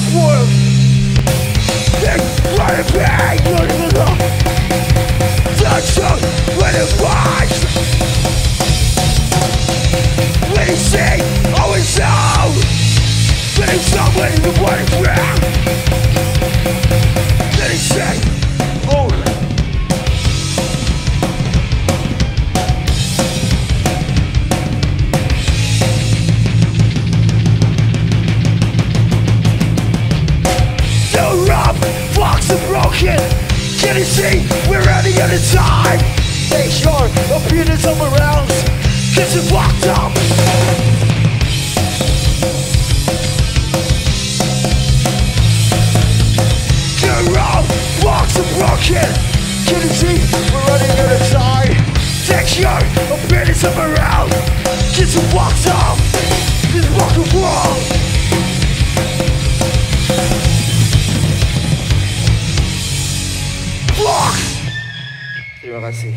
spoiled They run and bang, running along The truth, when it was When he say, always know When it's someone in the one broken Can you see? We're running out of time. Make sure appearing somewhere else Cause you fucked up. The rough blocks are broken Can you see? We're running out of time. Take sure appearing somewhere else Cause you fucked up qui est rassé.